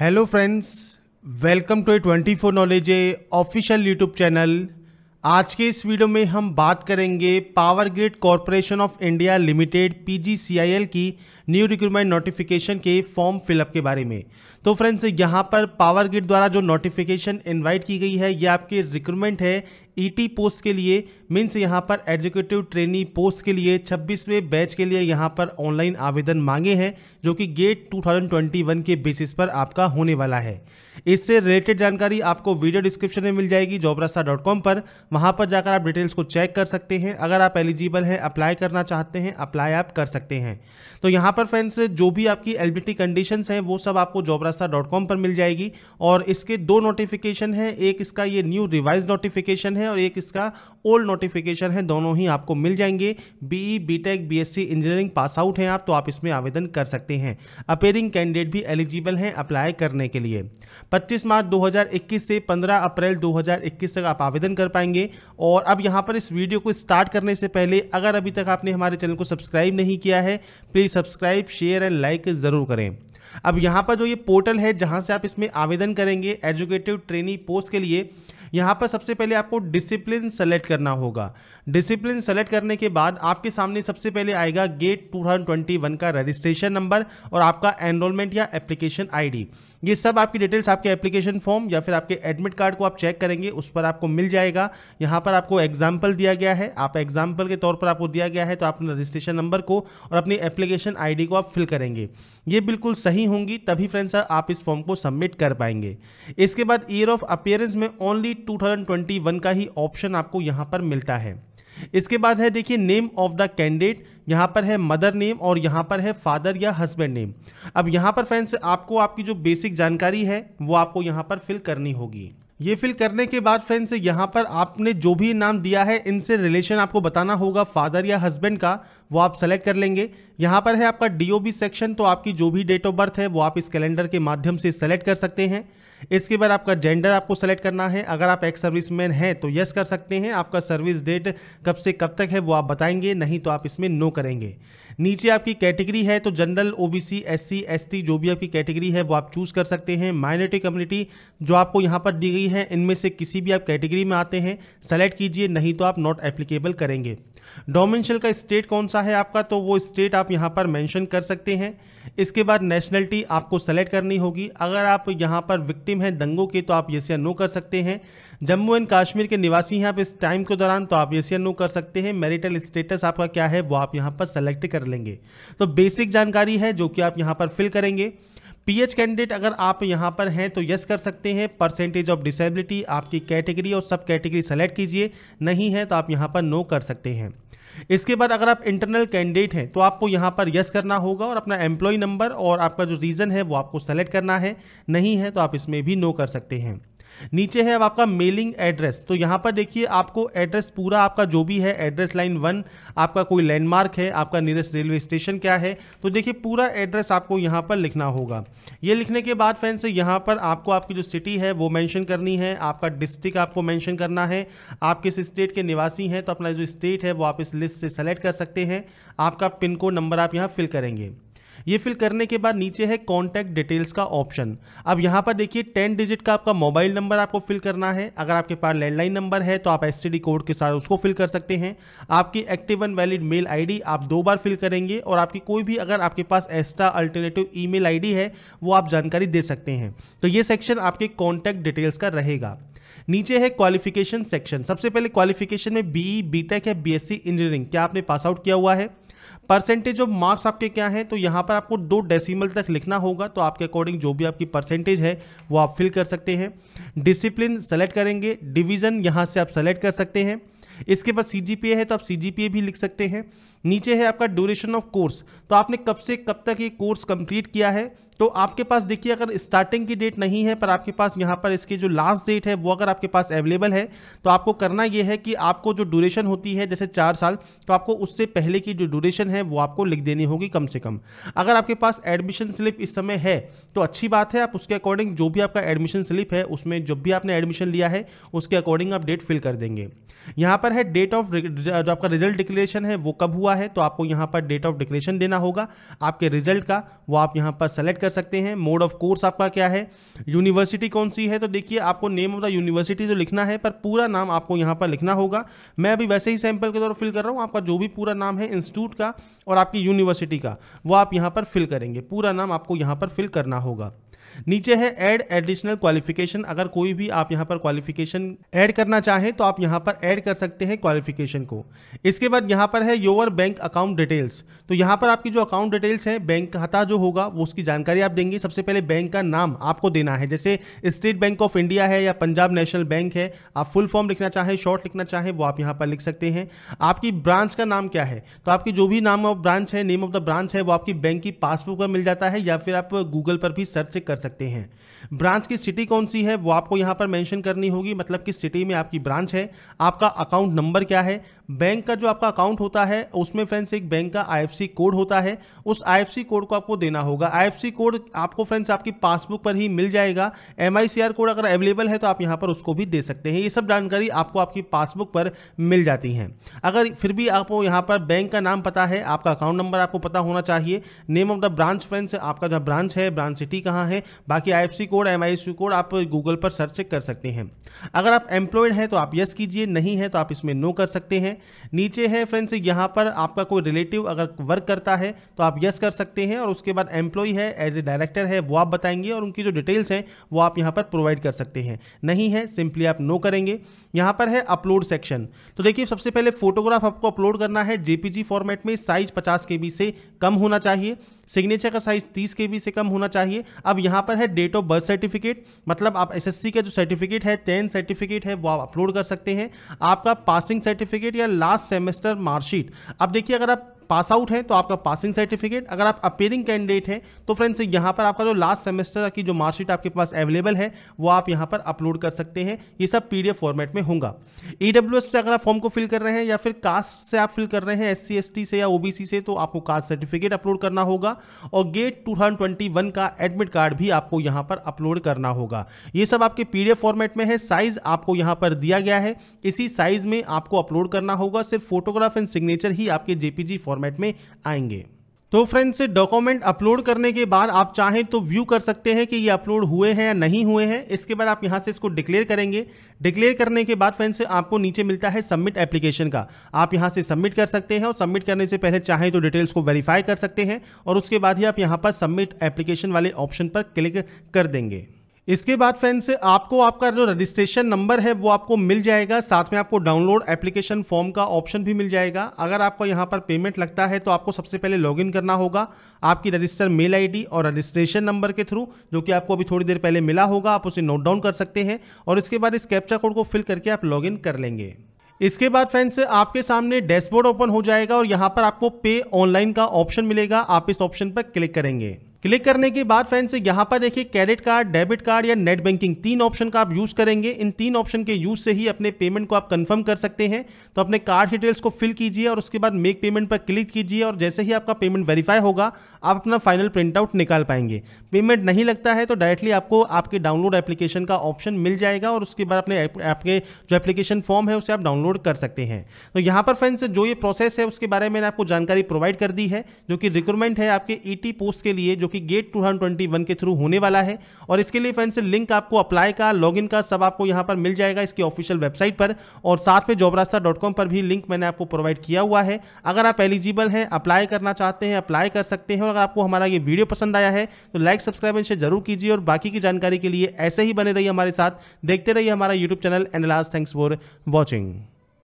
Hello friends welcome to A twenty four knowledge A official YouTube channel आज के इस video में हम बात करेंगे power grid corporation of India limited PGCIL की न्यू रिक्रूटमेंट नोटिफिकेशन के फॉर्म फिलअप के बारे में। तो फ्रेंड्स यहाँ पर पावर ग्रिड द्वारा जो नोटिफिकेशन इनवाइट की गई है, ये आपकी रिक्रूटमेंट है ईटी e पोस्ट के लिए मीन्स यहाँ पर एजुकेटिव ट्रेनी पोस्ट के लिए 26वें बैच के लिए यहाँ पर ऑनलाइन आवेदन मांगे हैं, जो कि गेट 2021 के बेसिस पर आपका होने वाला है। इससे रिलेटेड जानकारी आपको वीडियो डिस्क्रिप्शन में मिल जाएगी जॉबरास्ता पर। वहाँ पर जाकर आप डिटेल्स को चेक कर सकते हैं। अगर आप एलिजिबल हैं अप्लाई करना चाहते हैं अप्लाई आप कर सकते हैं। तो यहाँ पर फ्रेंड्स जो भी आपकी एलिबिलिटी कंडीशंस हैं, वो सब आपको जॉबरास्ता पर मिल जाएगी। और इसके दो नोटिफिकेशन है, एक इसका ये न्यू रिवाइज नोटिफिकेशन है और एक इसका ओल्ड नोटिफिकेशन है, दोनों ही आपको मिल जाएँगे। BE BTech BSc engineering pass out हैं आप तो आप इसमें आवेदन कर सकते हैं। अपेयरिंग कैंडिडेट भी एलिजिबल हैं अप्लाई करने के लिए। 25 मार्च 2021 से 15 अप्रैल 2021 तक आप आवेदन कर पाएँगे। और अब यहाँ पर इस वीडियो को स्टार्ट करने से पहले, अगर अभी तक आपने हमारे चैनल को सब्सक्राइब नहीं किया है please subscribe share and like ज़रूर करें। अब यहाँ पर जो ये पोर्टल है, जहाँ से आप इसमें आवेदन करेंगे एजुकेटिव ट्रेनिंग पोस्ट के लिए यहाँ पर सबसे पहले आपको डिसिप्लिन सेलेक्ट करना होगा। डिसिप्लिन सेलेक्ट करने के बाद आपके सामने सबसे पहले आएगा गेट 2021 का रजिस्ट्रेशन नंबर और आपका एनरोलमेंट या एप्लीकेशन आईडी ये सब आपकी डिटेल्स आपके एप्लीकेशन फॉर्म या फिर आपके एडमिट कार्ड को आप चेक करेंगे, उस पर आपको मिल जाएगा। यहाँ पर आपको एग्ज़ाम्पल दिया गया है। आप एग्ज़ाम्पल के तौर पर आपको दिया गया है तो आप रजिस्ट्रेशन नंबर को और अपनी एप्लीकेशन आईडी को आप फिल करेंगे। ये बिल्कुल सही होंगी, तभी फ्रेंड्स आप इस फॉर्म को सबमिट कर पाएँगे। इसके बाद ईयर ऑफ़ अपियरेंस में ओनली 2021 का ही ऑप्शन आपको यहाँ पर मिलता है। इसके बाद है, देखिए नेम ऑफ़ द कैंडिडेट यहाँ पर है मदर नेम और यहाँ पर है फादर या हस्बैंड नेम अब यहाँ पर फ्रेंड्स आपको आपकी जो बेसिक जानकारी है, वो आपको यहाँ पर फिल करनी होगी. ये फिल करने के बाद फ्रेंड्स यहाँ पर आपने जो भी नाम दिया है, इनसे रिलेशन आपको बताना होगा फादर या हस्बैंड का, वो आप सेलेक्ट कर लेंगे. यहाँ पर है आपका डीओबी सेक्शन तो आपकी जो भी डेट ऑफ़ बर्थ है, वो आप इस कैलेंडर के माध्यम से सेलेक्ट कर सकते हैं. इसके बाद आपका जेंडर आपको सेलेक्ट करना है। अगर आप एक्स सर्विसमैन हैं तो यस कर सकते हैं। आपका सर्विस डेट कब से कब तक है, वो आप बताएँगे। नहीं तो आप इसमें नो करेंगे। नीचे आपकी कैटेगरी है तो जनरल ओबीसी एससी एसटी जो भी आपकी कैटेगरी है, वो आप चूज़ कर सकते हैं। माइनॉरिटी कम्युनिटी जो आपको यहाँ पर दी गई है, इनमें से किसी भी आप कैटेगरी में आते हैं सेलेक्ट कीजिए। नहीं तो आप नॉट एप्लीकेबल करेंगे। डोमेंशियल का स्टेट कौन सा है आपका? तो वो स्टेट आप यहाँ पर मेंशन कर सकते हैं। इसके बाद नेशनलिटी आपको सेलेक्ट करनी होगी। अगर आप यहाँ पर विक्टिम हैं दंगों के तो आप यस या नो कर सकते हैं। जम्मू एंड कश्मीर के निवासी हैं आप इस टाइम के दौरान तो आप यस या नो कर सकते हैं। मैरिटल स्टेटस आपका क्या है, वो आप यहाँ पर सेलेक्ट कर लेंगे। तो बेसिक जानकारी है जो कि आप यहाँ पर फिल करेंगे। पीएच कैंडिडेट अगर आप यहाँ पर हैं तो यस कर सकते हैं। परसेंटेज ऑफ़ डिसेबिलिटी आपकी कैटेगरी और सब कैटेगरी सेलेक्ट कीजिए। नहीं है तो आप यहाँ पर नो कर सकते हैं। इसके बाद अगर आप इंटरनल कैंडिडेट हैं तो आपको यहाँ पर यस करना होगा और अपना एम्प्लॉय नंबर और आपका जो रीज़न है वो आपको सेलेक्ट करना है। नहीं है तो आप इसमें भी नो कर सकते हैं। नीचे है अब आपका मेलिंग एड्रेस तो यहाँ पर देखिए, आपको एड्रेस पूरा आपका जो भी है एड्रेस लाइन वन आपका कोई लैंडमार्क है, आपका नियरेस्ट रेलवे स्टेशन क्या है तो देखिए पूरा एड्रेस आपको यहाँ पर लिखना होगा। ये लिखने के बाद फ्रेंड्स यहाँ पर आपको आपकी जो सिटी है, वो मैंशन करनी है, आपका डिस्ट्रिक्ट आपको मैंशन करना है, आप किस स्टेट के निवासी हैं तो अपना जो स्टेट है, वो आप इस लिस्ट से सेलेक्ट कर सकते हैं, आपका पिन कोड नंबर आप यहाँ फिल करेंगे। ये फिल करने के बाद नीचे है कॉन्टैक्ट डिटेल्स का ऑप्शन अब यहाँ पर देखिए टेन डिजिट का आपका मोबाइल नंबर आपको फिल करना है। अगर आपके पास लैंडलाइन नंबर है तो आप एसटीडी कोड के साथ उसको फिल कर सकते हैं। आपकी active and valid mail ID आप दो बार फिल करेंगे और आपकी कोई भी अगर आपके पास एक्स्ट्रा अल्टरनेटिव ईमेल आईडी है, वो आप जानकारी दे सकते हैं। तो ये सेक्शन आपके कॉन्टैक्ट डिटेल्स का रहेगा। नीचे है क्वालिफिकेशन सेक्शन सबसे पहले क्वालिफिकेशन में बीई बीटेक है बीएससी इंजीनियरिंग क्या आपने पास आउट किया हुआ है? परसेंटेज ऑफ़ मार्क्स आपके क्या हैं? तो यहाँ पर आपको दो डेसिमल तक लिखना होगा तो आपके अकॉर्डिंग जो भी आपकी परसेंटेज है, वो आप फिल कर सकते हैं। डिसिप्लिन सेलेक्ट करेंगे। डिवीज़न यहाँ से आप सेलेक्ट कर सकते हैं। इसके बाद सी है तो आप सीजीपीए भी लिख सकते हैं। नीचे है आपका ड्यूरेशन ऑफ़ कोर्स तो आपने कब से कब तक ये कोर्स कंप्लीट किया है? तो आपके पास देखिए, अगर स्टार्टिंग की डेट नहीं है, पर आपके पास यहाँ पर इसकी जो लास्ट डेट है, वो अगर आपके पास अवेलेबल है तो आपको करना ये है कि आपको जो ड्यूरेशन होती है, जैसे चार साल तो आपको उससे पहले की जो ड्यूरेशन है, वो आपको लिख देनी होगी कम से कम। अगर आपके पास एडमिशन स्लिप इस समय है तो अच्छी बात है, आप उसके अकॉर्डिंग जो भी आपका एडमिशन स्लिप है, उसमें जब भी आपने एडमिशन लिया है, उसके अकॉर्डिंग आप डेट फिल कर देंगे। यहाँ पर है डेट ऑफ़ जो आपका रिज़ल्ट डिक्लेरेशन है, वो कब हुआ है तो आपको यहाँ पर डेट ऑफ़ डिक्लेरेशन देना होगा। आपके रिज़ल्ट का, वो आप यहाँ पर सेलेक्ट कर सकते हैं। मोड ऑफ़ कोर्स आपका क्या है? यूनिवर्सिटी कौन सी है? तो देखिए, आपको नेम ऑफ़ द यूनिवर्सिटी तो लिखना है, पर पूरा नाम आपको यहाँ पर लिखना होगा। मैं अभी वैसे ही सैंपल के तौर फिल कर रहा हूँ। आपका जो भी पूरा नाम है इंस्टीट्यूट का और आपकी यूनिवर्सिटी का, वो आप यहाँ पर फिल करेंगे। पूरा नाम आपको यहाँ पर फिल करना होगा। नीचे है ऐड एडिशनल क्वालिफिकेशन अगर कोई भी आप यहाँ पर क्वालिफिकेशन ऐड करना चाहें तो आप यहाँ पर ऐड कर सकते हैं क्वालिफिकेशन को। इसके बाद यहाँ पर है योर बैंक अकाउंट डिटेल्स तो यहाँ पर आपकी जो अकाउंट डिटेल्स है बैंक खाता जो होगा, वो उसकी जानकारी आप देंगे। सबसे पहले बैंक का नाम आपको देना है। जैसे स्टेट बैंक ऑफ़ इंडिया है या पंजाब नेशनल बैंक है, आप फुल फॉर्म लिखना चाहें शॉर्ट लिखना चाहें, वो आप यहाँ पर लिख सकते हैं। आपकी ब्रांच का नाम क्या है? तो आपकी जो भी नाम ऑफ़ ब्रांच है नेम ऑफ़ द ब्रांच है, वो आपकी बैंक की पासबुक पर मिल जाता है या फिर आप गूगल पर भी सर्च कर सकते हैं। ब्रांच की सिटी कौन सी है? वो आपको यहाँ पर मैंशन करनी होगी। मतलब किस सिटी में आपकी ब्रांच है? आपका अकाउंट नंबर क्या है? बैंक का जो आपका अकाउंट होता है, उसमें फ्रेंड्स एक बैंक का आईएफसी कोड होता है। उस आईएफसी कोड को आपको देना होगा। आईएफसी कोड आपको फ्रेंड्स आपकी पासबुक पर ही मिल जाएगा। एमआईसीआर कोड अगर अवेलेबल है तो आप यहाँ पर उसको भी दे सकते हैं। ये सब जानकारी आपको आपकी पासबुक पर मिल जाती है। अगर फिर भी आपको यहाँ पर बैंक का नाम पता है, आपका अकाउंट नंबर आपको पता होना चाहिए। Name of the branch friends आपका जो ब्रांच है ब्रांच सिटी कहाँ है, बाकी आई कोड एम कोड आप गूगल पर सर्च कर सकते हैं। अगर आप एम्प्लॉयड हैं तो आप यस कीजिए। नहीं है तो आप इसमें नो कर सकते हैं। नीचे है फ्रेंड्स यहाँ पर आपका कोई रिलेटिव अगर वर्क करता है तो आप यस कर सकते हैं और उसके बाद एम्प्लॉय है एज ए डायरेक्टर है, वो आप बताएँगे और उनकी जो डिटेल्स हैं, वो आप यहाँ पर प्रोवाइड कर सकते हैं। नहीं है सिंपली आप नो करेंगे। यहाँ पर है अपलोड सेक्शन तो देखिए, सबसे पहले फोटोग्राफ आपको अपलोड करना है जेपीजी फॉर्मेट में साइज़ पचास के से कम होना चाहिए। सिग्नेचर का साइज़ 30 के से कम होना चाहिए। अब यहाँ पर है डेट ऑफ़ बर्थ सर्टिफिकेट मतलब आप एसएससी का जो सर्टिफिकेट है टेन सर्टिफिकेट है, वो आप अपलोड कर सकते हैं। आपका पासिंग सर्टिफिकेट या लास्ट सेमेस्टर मार्कशीट अब देखिए, अगर आप पास आउट है तो आपका पासिंग सर्टिफिकेट अगर आप अपेयरिंग कैंडिडेट हैं तो फ्रेंड्स यहाँ पर आपका जो लास्ट सेमेस्टर की जो मार्कशीट आपके पास अवेलेबल है, वो आप यहाँ पर अपलोड कर सकते हैं। ये सब पीडीएफ फॉर्मेट में होगा। ईडब्ल्यू से अगर आप फॉर्म को फिल कर रहे हैं, या फिर कास्ट से आप फिल कर रहे हैं एस सी से या ओबीसी से तो आपको कास्ट सर्टिफिकेट अपलोड करना होगा, और गेट टू का एडमिट कार्ड भी आपको यहाँ पर अपलोड करना होगा। ये सब आपके पीडीएफ फॉर्मेट में है साइज़ आपको यहाँ पर दिया गया है। इसी साइज़ में आपको अपलोड करना होगा, सिर्फ़ फोटोग्राफ एंड सिग्नेचर ही आपके जेपीजी फॉर्मेट फॉर्मेट में आएँगे। तो फ्रेंड्स डॉक्यूमेंट अपलोड करने के बाद आप चाहें तो व्यू कर सकते हैं कि ये अपलोड हुए हैं या नहीं हुए हैं। इसके बाद आप यहाँ से इसको डिक्लेयर करेंगे। डिक्लेयर करने के बाद फ्रेंड्स आपको नीचे मिलता है सबमिट एप्लीकेशन का। आप यहाँ से सबमिट कर सकते हैं और सबमिट करने से पहले चाहें तो डिटेल्स को वेरीफाई कर सकते हैं और उसके बाद ही आप यहाँ पर सबमिट एप्लीकेशन वाले ऑप्शन पर क्लिक कर देंगे। इसके बाद फ्रेंड्स आपको आपका जो रजिस्ट्रेशन नंबर है, वो आपको मिल जाएगा। साथ में आपको डाउनलोड एप्लीकेशन फॉर्म का ऑप्शन भी मिल जाएगा। अगर आपको यहाँ पर पेमेंट लगता है तो आपको सबसे पहले लॉगिन करना होगा। आपकी रजिस्टर मेल आईडी और रजिस्ट्रेशन नंबर के थ्रू जो कि आपको अभी थोड़ी देर पहले मिला होगा, आप उसे नोट डाउन कर सकते हैं। और इसके बाद इस कैप्चा कोड को फिल करके आप लॉगिन कर लेंगे। इसके बाद फ्रेंड्स आपके सामने डैशबोर्ड ओपन हो जाएगा और यहाँ पर आपको पे ऑनलाइन का ऑप्शन मिलेगा। आप इस ऑप्शन पर क्लिक करेंगे। क्लिक करने के बाद फ्रेंड्स, यहाँ पर देखिए क्रेडिट कार्ड डेबिट कार्ड या नेट बैंकिंग तीन ऑप्शन का आप यूज़ करेंगे। इन तीन ऑप्शन के यूज़ से ही अपने पेमेंट को आप कंफर्म कर सकते हैं। तो अपने कार्ड डिटेल्स को फिल कीजिए और उसके बाद मेक पेमेंट पर क्लिक कीजिए और जैसे ही आपका पेमेंट वेरीफाई होगा, आप अपना फाइनल प्रिंट आउट निकाल पाएँगे। पेमेंट नहीं लगता है तो डायरेक्टली आपको आपके डाउनलोड एप्लीकेशन का ऑप्शन मिल जाएगा और उसके बाद अपने आपके जो एप्लीकेशन फॉर्म है, उसे आप डाउनलोड कर सकते हैं। तो यहाँ पर फ्रेंड्स, जो ये प्रोसेस है, उसके बारे में आपको जानकारी प्रोवाइड कर दी है, जो कि रिक्रूटमेंट है आपके ईटी पोस्ट के लिए, जो कि गेट टू के थ्रू होने वाला है। और इसके लिए फ्रेंड्स, लिंक आपको अप्लाई का, लॉगिन का, सब आपको यहाँ पर मिल जाएगा इसकी ऑफिशियल वेबसाइट पर। और साथ में जॉबरास्ता पर भी लिंक मैंने आपको प्रोवाइड किया हुआ है। अगर आप एलिजिबल हैं अप्लाई करना चाहते हैं अप्लाई कर सकते हैं, और अगर आपको हमारा ये वीडियो पसंद आया है तो लाइक सब्सक्राइब इनसे ज़रूर कीजिए। और बाकी की जानकारी के लिए ऐसे ही बने रहिए हमारे साथ। देखते रहिए हमारा YouTube channel and last thanks for watching